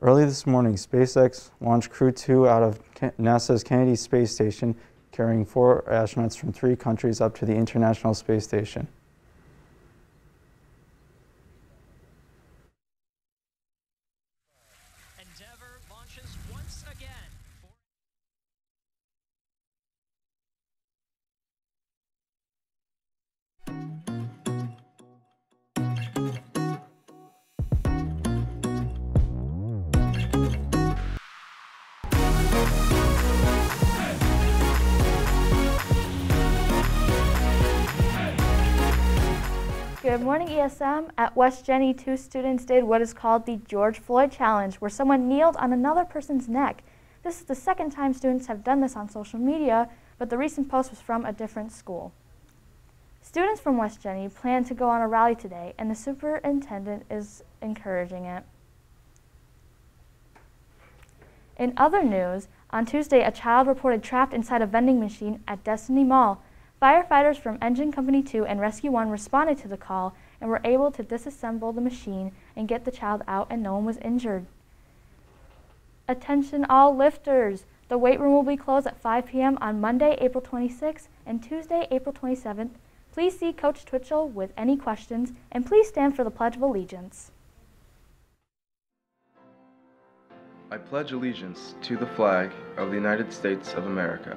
Early this morning, SpaceX launched Crew 2 out of NASA's Kennedy Space Station, carrying four astronauts from three countries up to the International Space Station. Good morning, ESM. At West Genny, two students did what is called the George Floyd Challenge, where someone kneeled on another person's neck. This is the second time students have done this on social media, but the recent post was from a different school. Students from West Genny plan to go on a rally today, and the superintendent is encouraging it. In other news, on Tuesday, a child reported trapped inside a vending machine at Destiny Mall. Firefighters from Engine Company 2 and Rescue 1 responded to the call and were able to disassemble the machine and get the child out and no one was injured. Attention all lifters! The weight room will be closed at 5 p.m. on Monday, April 26th and Tuesday, April 27th. Please see Coach Twitchell with any questions and please stand for the Pledge of Allegiance. I pledge allegiance to the flag of the United States of America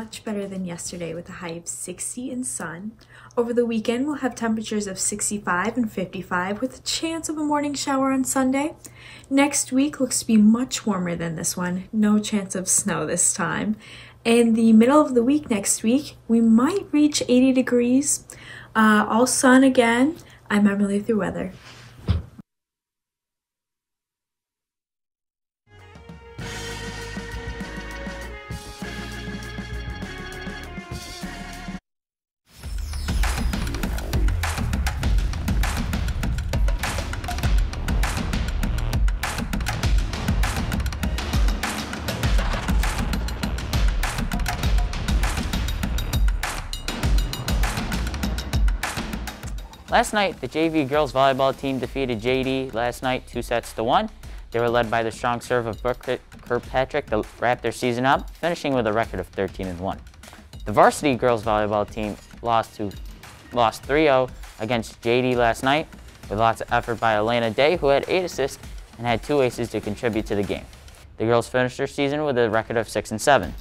Much better than yesterday with a high of 60 and sun. Over the weekend, we'll have temperatures of 65 and 55 with a chance of a morning shower on Sunday. Next week looks to be much warmer than this one, no chance of snow this time. In the middle of the week next week, we might reach 80 degrees. Uh, all sun again. I'm Emily through weather. Last night, the JV girls volleyball team defeated JD last night two sets to one. They were led by the strong serve of Brooke Kirkpatrick to wrap their season up, finishing with a record of 13 and 1. The varsity girls volleyball team lost to lost 3-0 against JD last night with lots of effort by Elena Day, who had eight assists and had two aces to contribute to the game. The girls finished their season with a record of 6 and 7.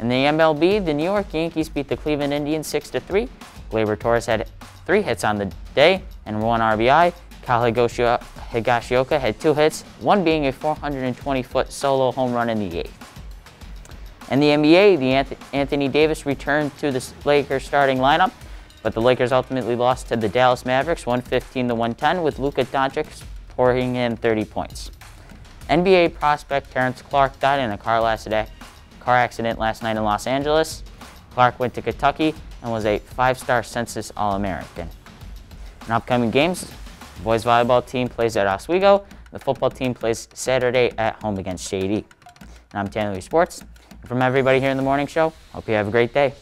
In the MLB, the New York Yankees beat the Cleveland Indians 6 3. Gleyber Torres had three hits on the day and one RBI. Kyle Higashioka had two hits, one being a 420-foot solo home run in the eighth. In the NBA, the Anthony Davis returned to the Lakers starting lineup, but the Lakers ultimately lost to the Dallas Mavericks 115 to 110 with Luka Doncic pouring in 30 points. NBA prospect Terrence Clark died in a car accident last night in Los Angeles. Clark went to Kentucky and was a five-star census All-American. In upcoming games, the boys volleyball team plays at Oswego. The football team plays Saturday at home against Shady. And I'm Tanner Lee Sports. And from everybody here in the morning show, hope you have a great day.